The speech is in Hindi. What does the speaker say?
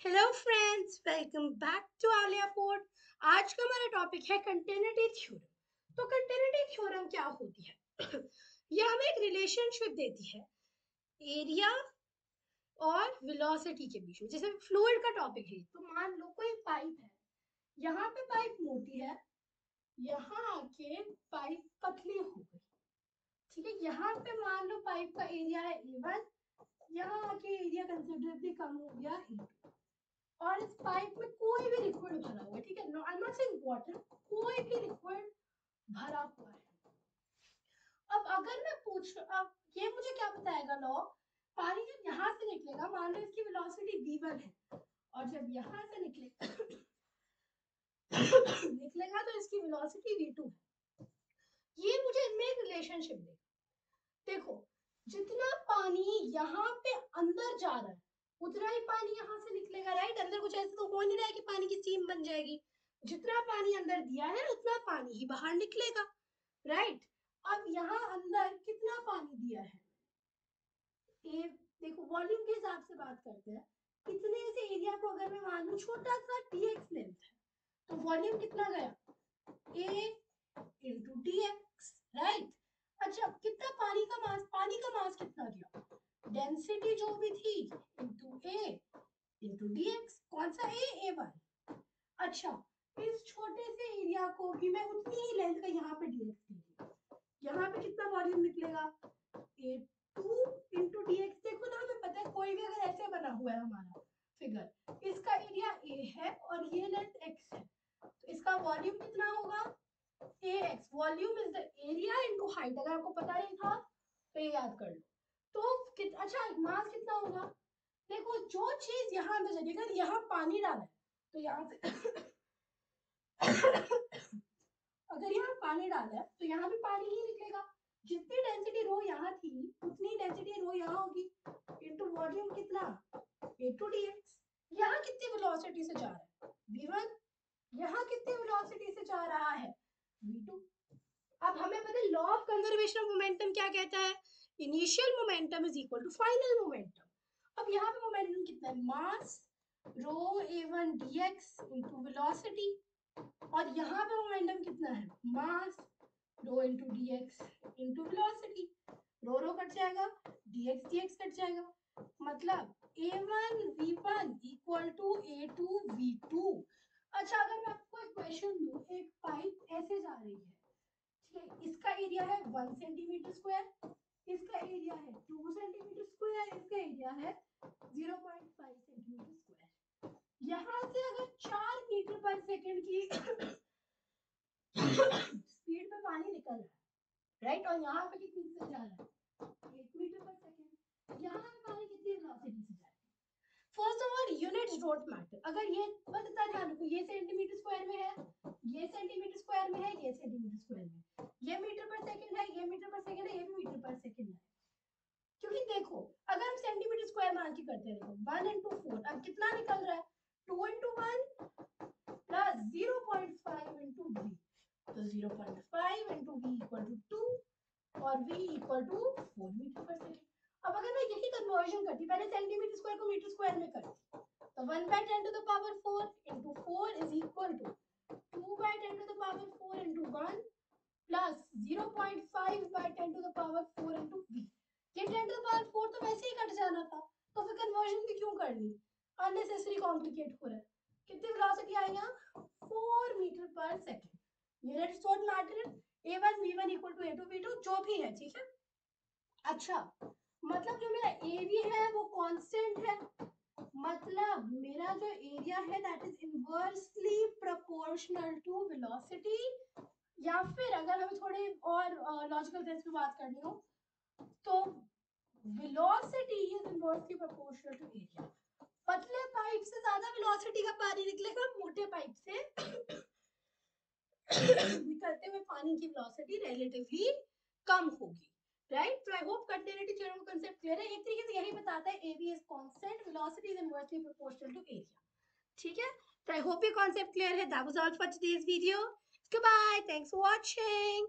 Hello friends welcome back to Aliya port आज का हमारा टॉपिक है कंटेनिटी थ्योरम तो कंटेनिटी थ्योरम क्या होती है? यह हमें एक रिलेशनशिप देती है एरिया और वेलोसिटी के बीच में। जैसे फ्लूइड का टॉपिक है तो मान लो कोई पाइप है। यहाँ पे पाइप मोटी है। यहाँ आके पाइप पतली हो गई। ठीक है? यहाँ पे मान लो पाइप का एरिया है ए यहाँ आके एरिया कंसिडरेबली कम हो गया टू और इस पाइप में कोई भी लिक्विड भरा हुआ है, ठीक है? I am not saying water कोई भी लिक्विड भरा हुआ है। अब अगर मैं पूछ अब ये मुझे क्या बताएगा लॉ पानी जब यहाँ से निकलेगा, मान लो इसकी वेलोसिटी v1 है, और जब यहाँ से निकले, निकलेगा तो इसकी वेलोसिटी v2 है। ये मुझे इनमें एक रिलेशनशिप दे देखो, जितना पानी यहाँ पे अंदर जा रहा है उतना ही पानी यहाँ से निकलेगा राइट अंदर कुछ ऐसा तो हो नहीं रहा है कि पानी की स्टीम बन जाएगी। जितना पानी अंदर दिया है उतना पानी ही बाहर निकलेगा राइट अब यहाँ अंदर कितना पानी दिया है? ए, देखो वॉल्यूम के हिसाब से बात करते हैं। इतने से एरिया को अगर मैं मान लू छोटा सा एक्स लेंथ है तो वॉल्यूम कितना गया? इंटू डी एक्स राइट अच्छा कितना पानी का मास पानी का मास कितना गया? डेंसिटी जो भी थी into A into D X कौन सा ए ए वन अच्छा इस छोटे से एरिया को भी मैं उतनी ही लेंथ का यहाँ पे डी एक्स दूँगी। यहाँ पे कितना वॉल्यूम निकलेगा? A two into D X देखो ना, हमें पता है, कोई भी अगर ऐसे बना हुआ है हमारा फिगर इसका एरिया ए है और ये लेंथ एक्स है। तो इसका वॉल्यूम कितना होगा? A X volume is the area into height अगर आपको पता नहीं था तो ये याद कर लो। तो कित, अच्छा मास कितना होगा? देखो जो चीज़ यहाँ पे चली अगर यहाँ पानी डाला है तो यहाँ से अगर यहाँ पानी डाला है तो यहाँ भी पानी ही निकलेगा। जितनी डेंसिटी रो यहाँ थी उतनी डेंसिटी रो यहाँ होगी। इनटू वॉल्यूम कितना? ए टू डी एक्स यहाँ कितनी वेलोसिटी से जा रहा है? V1 यहाँ कितनी वेलोसिटी से जा रहा है? V2 अब हमें पता है law of conservation of momentum क्या कहता है? Initial momentum is equal to final momentum. अब यहाँ पे मोमेंटम कितना है? Mass rho A one D X into velocity और यहाँ पे मोमेंटम कितना है? Mass rho into D X into velocity rho rho cut जाएगा, D X D X cut जाएगा। मतलब A one V one equal to A two V two. अच्छा अगर मैं आपको एक क्वेश्चन दूँ, एक पाइप ऐसे जा रही है, ठीक है? इसका एरिया है वन सेंटीमीटर स्क्वायर इसका एरिया है टू सेंटीमीटर स्क्वायर इसका एरिया है zero point five centimetre square यहाँ से अगर चार मीटर पर सेकेंड की स्पीड में पानी निकल रहा है राइट और यहाँ पे कितनी से जा रहा है? एट मीटर पर सेकेंड यहाँ पे पानी कितनी वेलोसिटी से जा रहा है? First of all units don't matter अगर ये, बस इतना ध्यान रखो, ये सेंटीमीटर स्क्वायर में है ये सेंटीमीटर स्क्वायर में है, ये सेंटीमीटर स्क्वायर में ये मीटर पर सेकंड है, ये मीटर पर सेकंड है, ये भी मीटर पर सेकंड है। क्योंकि देखो, अगर हम सेंटीमीटर स्क्वायर मान के करते हैं देखो वन इंटू फोर अब कितना निकल रहा है? Two into one plus zero point five into V तो zero point five into V equal to two और V equal to four metre per second अब अगर मैं यही कन्वर्जन करती, पहले सेंटीमीटर स्क्वायर को मीटर स्क्वायर में करती तो one by ten to the power four into four is equal to 1 plus 0.5 by 10 to the power 4 into v. ये 10 टू द पावर 4 तो वैसे ही कट जाना था तो फिर कन्वर्जन भी क्यों करनी? अननेसेसरी कॉम्प्लिकेट हो रहा है। कितनी वेलोसिटी आई यहाँ? 4 metre per second unit don't matter a1 v1 equal to a2 v2 जो भी है, ठीक है? अच्छा मतलब जो मेरा एरिया है, वो कांस्टेंट है। मतलब मेरा जो एरिया है that is inversely proportional to velocity या फिर अगर हमें थोड़े और लॉजिकल सेंस में बात करनी हो तो velocity is inversely proportional to area पतले पाइप से ज़्यादा वेलोसिटी का पानी निकलेगा, मोटे पाइप से निकलते हुए पानी की वेलोसिटी रिलेटिवली कम होगी राइट तो आई होप कंटिन्यूटी थ्योरम का कांसेप्ट क्लियर है। एक तरीके से यही बताता है AV is constant velocity is inversely proportional to area ठीक है? तो आई होप ये कांसेप्ट क्लियर है। That was all for today's video Goodbye. Thanks for watching.